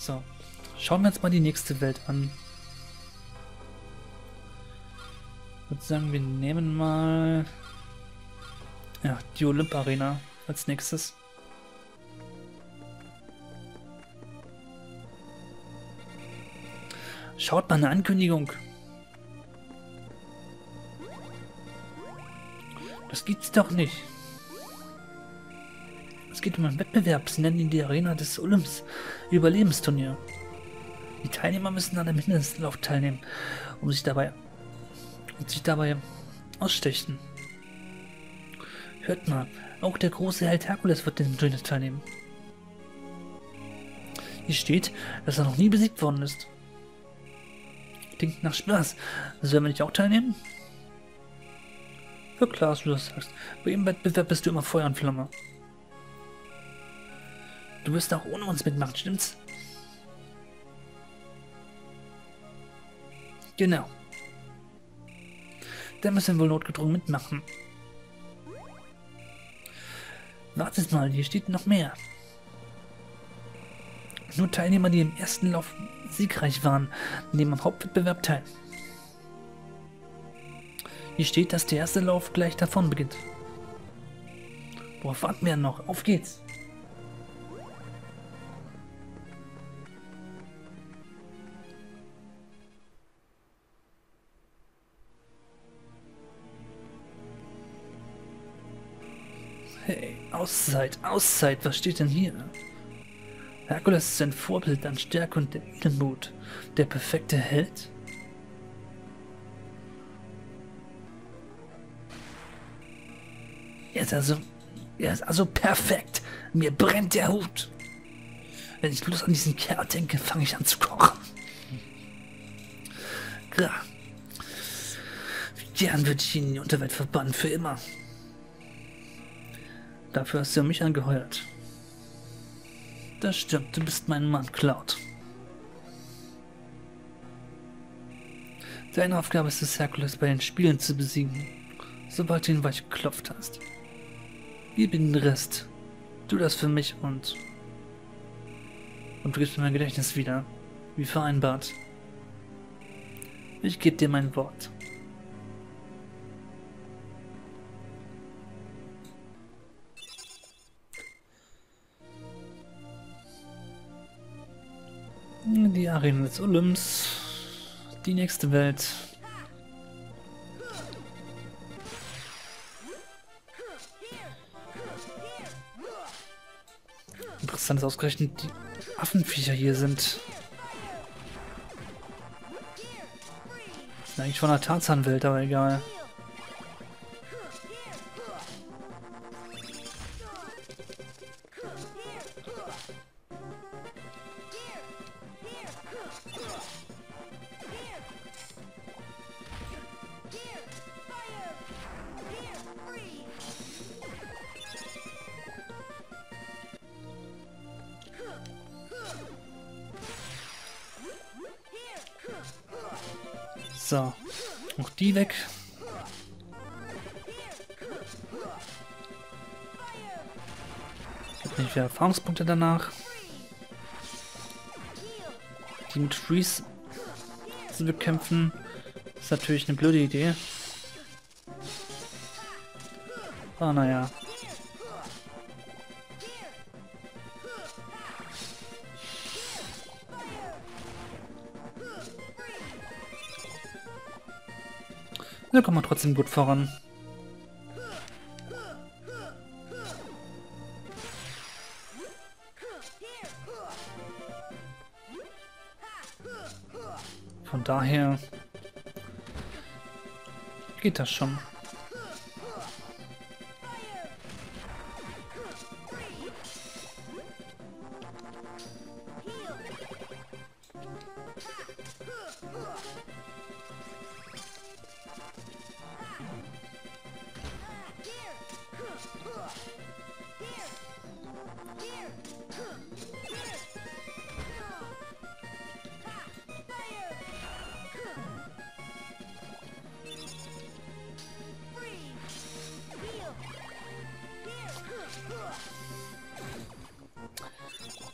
So, schauen wir uns mal die nächste Welt an. Ich würde sagen, wir nehmen mal ja, die Olymp Arena als nächstes. Schaut mal eine Ankündigung. Das gibt's doch nicht. Es geht um einen Wettbewerb. Sie nennen ihn die Arena des Olymps. Überlebensturnier. Die Teilnehmer müssen an einem Hindernislauf teilnehmen, um sich dabei, um sich dabei ausstechen. Hört mal, auch der große Held Herkules wird den Turnier teilnehmen. Hier steht, dass er noch nie besiegt worden ist. Klingt nach Spaß. Sollen wir nicht auch teilnehmen? Ja klar, du das sagst. Bei jedem Wettbewerb bist du immer Feuer und Flamme. Du wirst auch ohne uns mitmachen, stimmt's? Genau. Da müssen wir wohl notgedrungen mitmachen. Wartet mal, hier steht noch mehr. Nur Teilnehmer, die im ersten Lauf siegreich waren, nehmen am Hauptwettbewerb teil. Hier steht, dass der erste Lauf gleich davon beginnt. Worauf warten wir noch? Auf geht's! Auszeit, Auszeit, was steht denn hier? Herkules ist ein Vorbild an Stärke und Mut. Der perfekte Held? Er ist also, er ist also perfekt. Mir brennt der Hut. Wenn ich bloß an diesen Kerl denke, fange ich an zu kochen. Klar. Wie gern würde ich ihn in die Unterwelt verbannen, für immer. Dafür hast du mich angeheuert. Das stimmt, du bist mein Mann, Cloud. Deine Aufgabe ist es, Herkules bei den Spielen zu besiegen, sobald du ihn weich geklopft hast. Gib ihm den Rest. Tu das für mich und... Und du gibst mir mein Gedächtnis wieder, wie vereinbart. Ich gebe dir mein Wort. Arena des Olymps. Die nächste Welt. Interessant, dass ausgerechnet die Affenviecher hier sind. Sind eigentlich von der Tarzanwelt, aber egal. Die weg. Nicht wieder Erfahrungspunkte danach. Die mit Freeze zu bekämpfen, ist natürlich eine blöde Idee. Ah, naja. Kommt man trotzdem gut voran. Von daher geht das schon.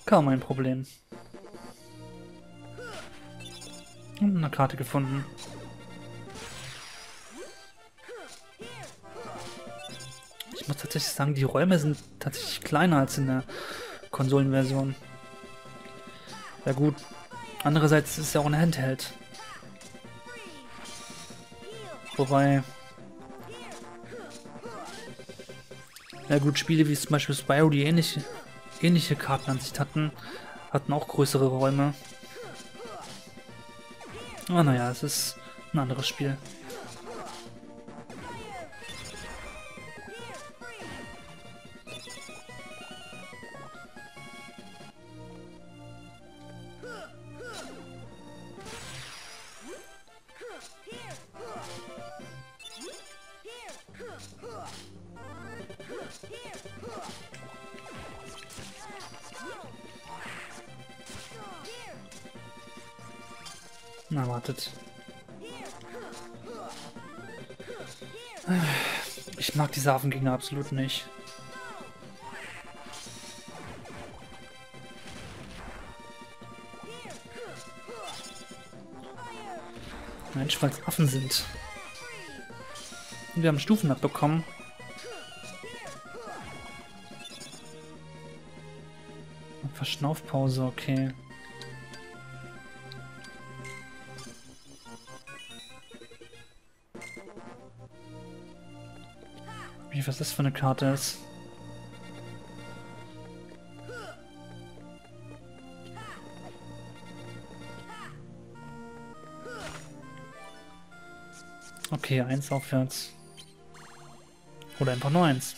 Kaum ein Problem. Und eine Karte gefunden. Ich muss tatsächlich sagen, die Räume sind tatsächlich kleiner als in der Konsolenversion. Ja gut. Andererseits ist es ja auch ein Handheld. Wobei... Ja gut, Spiele wie zum Beispiel Spyro, die ähnliche, ähnliche Kartenansicht hatten, hatten auch größere Räume. Aber naja, es ist ein anderes Spiel. Na, wartet. Ich mag diese Hafengegner absolut nicht. Mensch, weil es Affen sind. Und wir haben Stufen abbekommen. Verschnaufpause, okay. Was das für eine Karte ist? Okay, eins aufwärts. Oder einfach nur eins.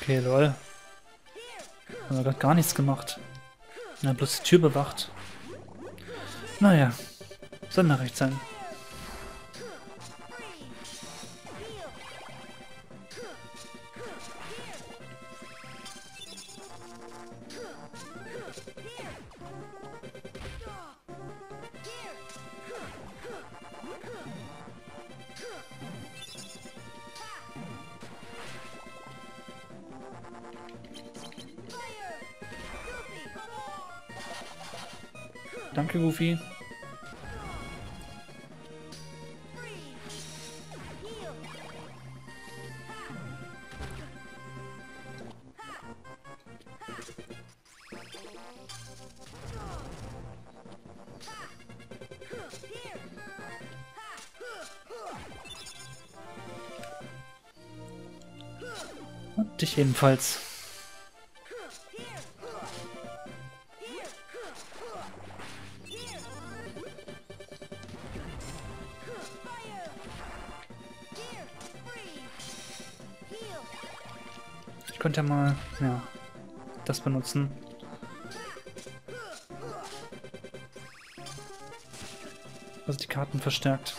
Okay, lol. Haben wir gerade gar nichts gemacht. Na, bloß die Tür bewacht. Naja, mir recht sein. Danke, Goofy. Ebenfalls. Ich könnte mal, ja, das benutzen. Was die Karten verstärkt.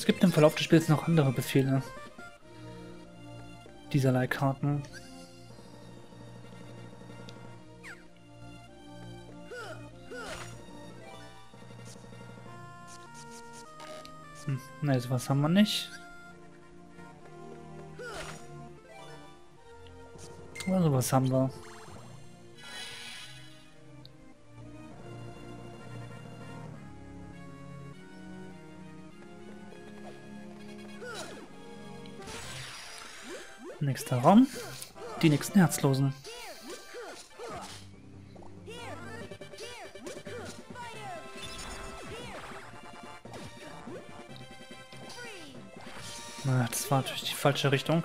Es gibt im Verlauf des Spiels noch andere Befehle. Dieserlei Karten. Hm, ne, sowas haben wir nicht. Aber sowas haben wir. Nächster Raum. Die nächsten Herzlosen. Na, das war natürlich die falsche Richtung.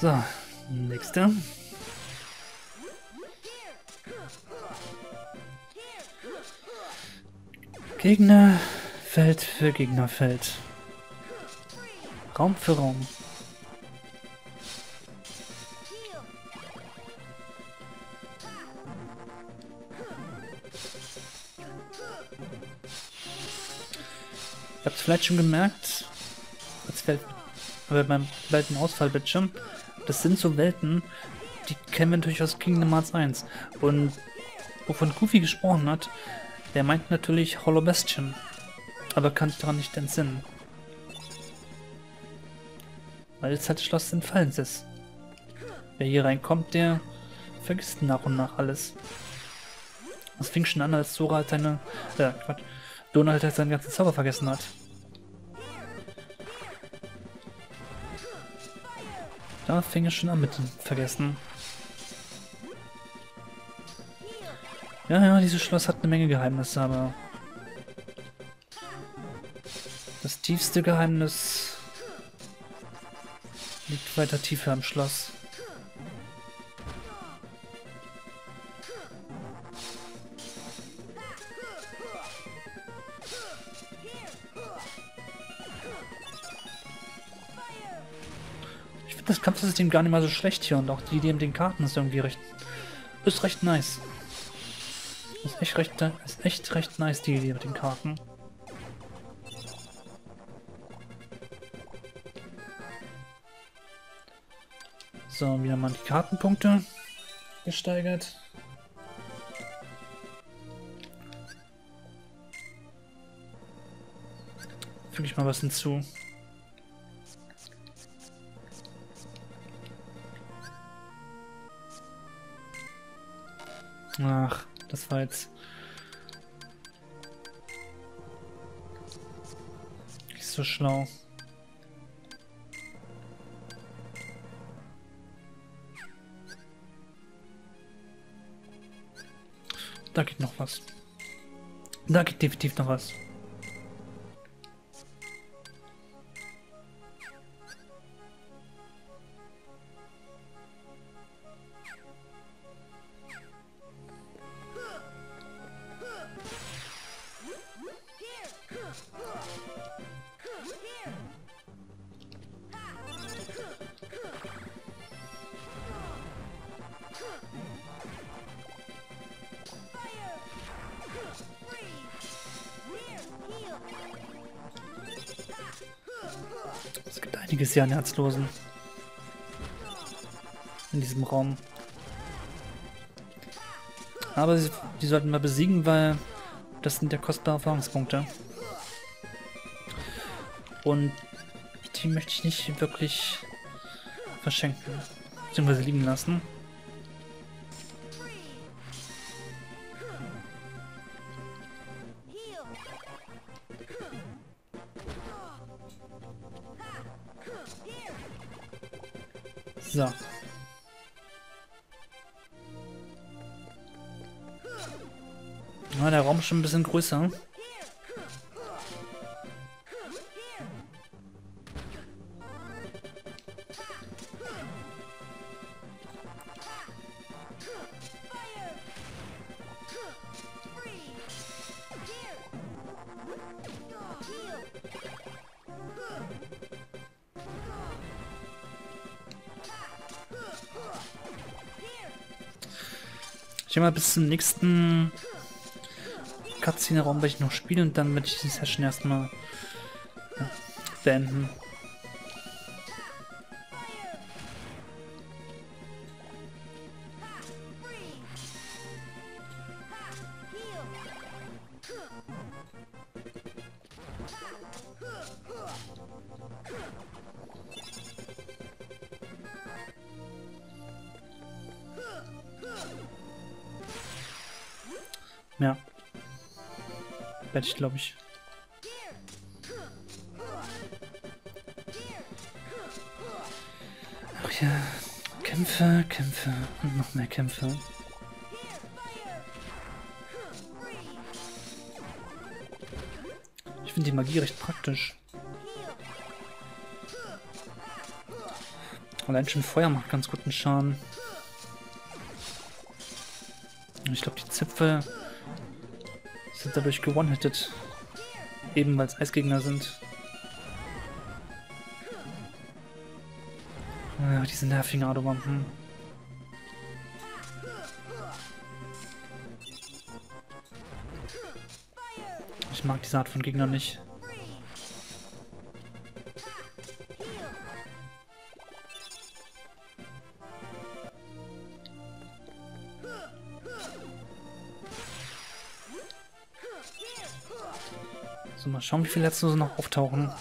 So, nächster. Gegner, fällt für Gegner fällt. Raum für Raum. Ihr habt vielleicht schon gemerkt, als fällt bei meinem alten Ausfallbildschirm, das sind so Welten, die kennen wir natürlich aus Kingdom Hearts 1. Und wovon Goofy gesprochen hat, der meint natürlich Hollow Bastion. Aber kann sich daran nicht entsinnen. Weil es halt Schloss des Fallens ist. Wer hier reinkommt, der vergisst nach und nach alles. Das fing schon an, als Sora halt seine, äh, Quatsch, Donald halt seinen ganzen Zauber vergessen hat. Da fing es schon an mit Vergessen. Ja, ja, dieses Schloss hat eine Menge Geheimnisse, aber das tiefste Geheimnis liegt weiter tiefer im Schloss. Das Kampfsystem gar nicht mal so schlecht hier und auch die Idee mit den Karten ist irgendwie recht... ist recht nice. Ist echt recht, ist echt recht nice, die Idee mit den Karten. So, wieder mal die Kartenpunkte gesteigert. Füge ich mal was hinzu. Ach, das war jetzt nicht so schlau. Da geht noch was. Da geht definitiv noch was. Einiges hier an Herzlosen. In diesem Raum. Aber die sollten wir besiegen, weil das sind ja kostbare Erfahrungspunkte. Und die möchte ich nicht wirklich verschenken. Beziehungsweise liegen lassen. So. Ah, der Raum ist schon ein bisschen größer. Denke mal, bis zum nächsten Cutscene-Raum werde ich noch spielen und dann werde ich die Session erstmal beenden. Ja. Werde ich, glaube ich. Ach ja. Kämpfe, Kämpfe und noch mehr Kämpfe. Ich finde die Magie recht praktisch. Allein schon Feuer macht ganz guten Schaden. Ich glaube, die Zipfel sind dadurch gewonhittet. Eben weil es Eisgegner sind. Ach, diese nervigen Autobomben. Ich mag diese Art von Gegner nicht. Schauen, wie viele letzte noch auftauchen.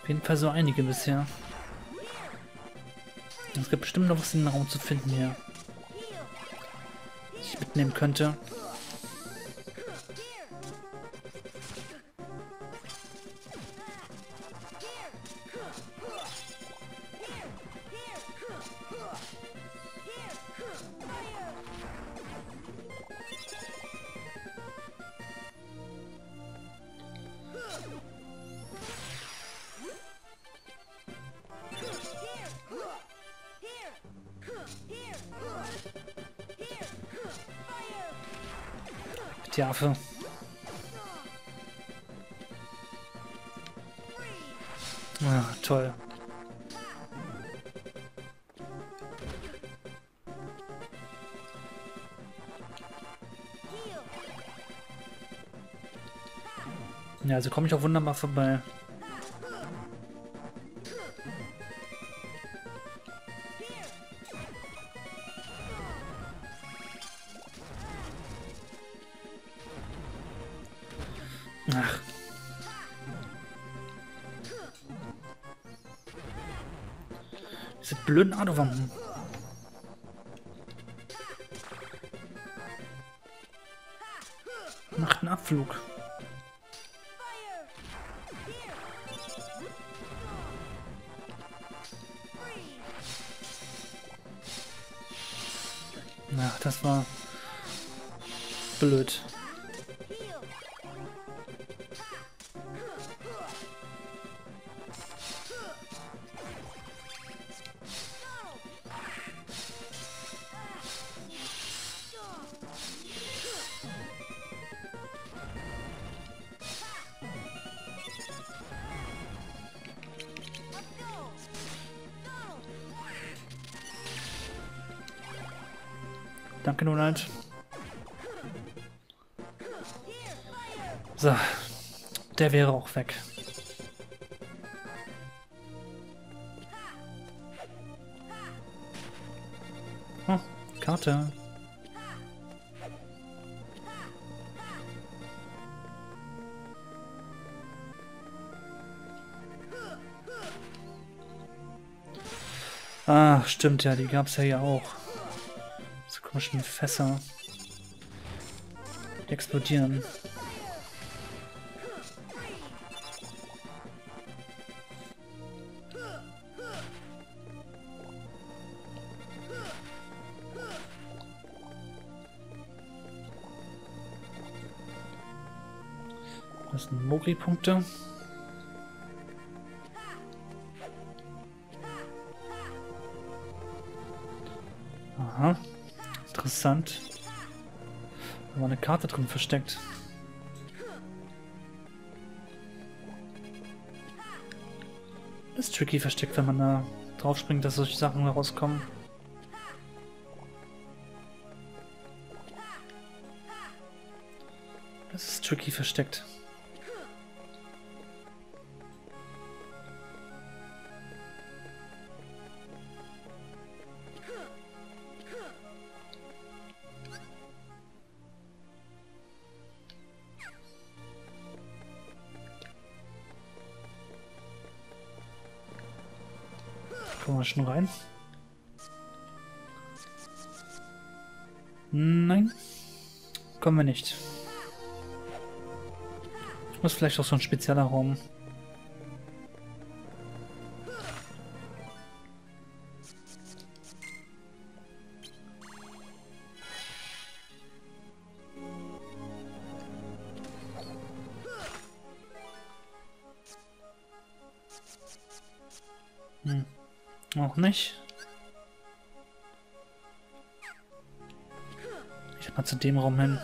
Auf jeden Fall so einige bisher. Es gibt bestimmt noch was in den Raum zu finden hier. Ich mitnehmen könnte. Die Affe. Ah, toll. Ja, also komme ich auch wunderbar vorbei. Blöden Autowampen. Macht einen Abflug. Na, das war blöd. Der wäre auch weg. Oh, Karte. Ah, stimmt ja, die gab's ja hier auch. Diese komischen Fässer. Die explodieren. Mori-Punkte. Aha. Interessant. Da war eine Karte drin versteckt. Das ist tricky versteckt, wenn man da drauf springt, dass solche Sachen herauskommen. Das ist tricky versteckt. Kommen wir schon rein? Nein. Kommen wir nicht. Muss vielleicht auch so ein spezieller Raum. zu dem Raum hin.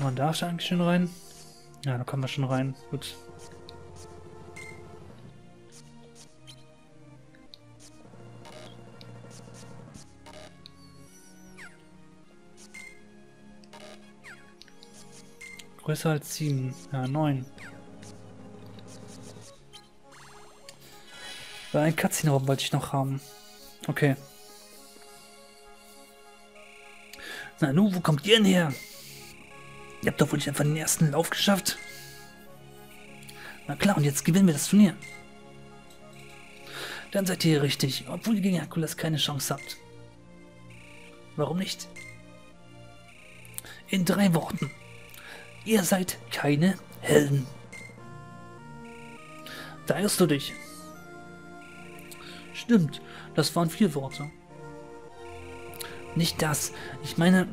Man darf da eigentlich schon rein? Ja, da kommen wir schon rein. Gut. Größer als 7. Ja, 9. Weil ein Cutscene wollte ich noch haben. Okay. Na nu, wo kommt ihr denn her? Ihr habt doch wohl nicht einfach den ersten Lauf geschafft. Na klar, und jetzt gewinnen wir das Turnier. Dann seid ihr richtig, obwohl ihr gegen Herkules keine Chance habt. Warum nicht? In drei Worten. Ihr seid keine Helden. Da irrst du dich. Stimmt, das waren vier Worte. Nicht das. Ich meine,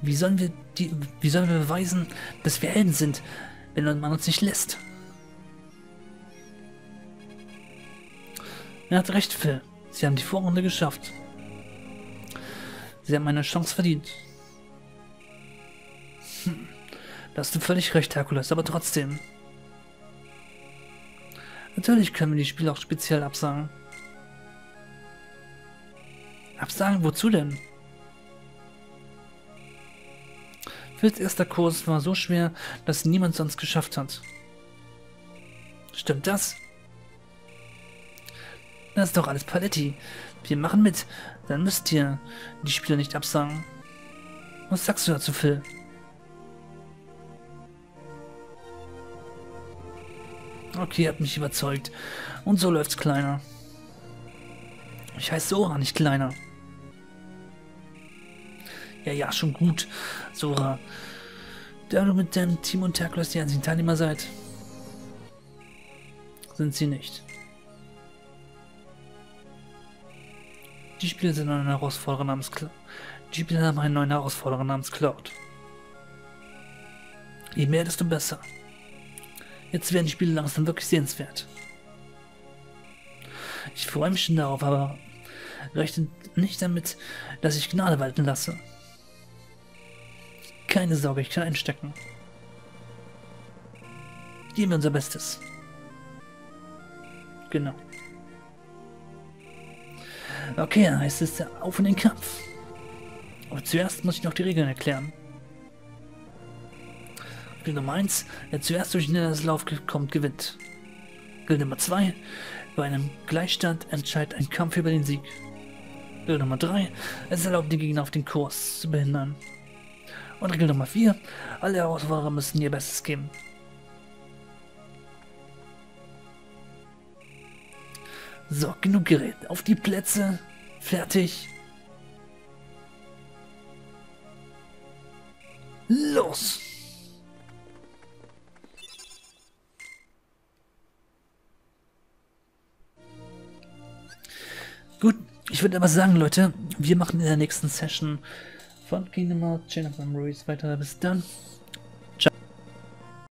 wie sollen wir die, wie sollen wir beweisen, dass wir Helden sind, wenn man uns nicht lässt? Er hat recht, Phil. Sie haben die Vorrunde geschafft. Sie haben eine Chance verdient. Hm. Da hast du völlig recht, Herkules, aber trotzdem. Natürlich können wir die Spiele auch speziell absagen. Absagen? Wozu denn? Phils erster Kurs war so schwer, dass niemand sonst geschafft hat. Stimmt das? Das ist doch alles Paletti. Wir machen mit. Dann müsst ihr die Spiele nicht absagen. Was sagst du dazu, Phil? Okay, habt mich überzeugt. Und so läuft's kleiner. Ich heiße Sora, nicht kleiner. Ja, ja, schon gut, Sora. Da du mit dem Team und Herkules die einzigen Teilnehmer seid, sind sie nicht. Die Spieler sind eine Herausforderer namens Cloud. Die Spieler haben einen neuen Herausforderer namens Cloud. Je mehr, desto besser. Jetzt werden die Spiele langsam wirklich sehenswert. Ich freue mich schon darauf, aber rechnet nicht damit, dass ich Gnade walten lasse. Keine Sorge, ich kann einstecken. Geben wir unser Bestes. Genau. Okay, dann heißt es auf in den Kampf. Aber zuerst muss ich noch die Regeln erklären. Regel Nummer 1, wer zuerst durch den Lauf kommt, gewinnt. Regel Nummer 2, bei einem Gleichstand entscheidet ein Kampf über den Sieg. Regel Nummer 3, es erlaubt den Gegner auf den Kurs zu behindern. Und Regel Nummer 4, alle Herausforderer müssen ihr Bestes geben. So, genug geredet. Auf die Plätze. Fertig. Los! Gut, ich würde aber sagen, Leute, wir machen in der nächsten Session von Kingdom Hearts Chain of Memories weiter. Bis dann.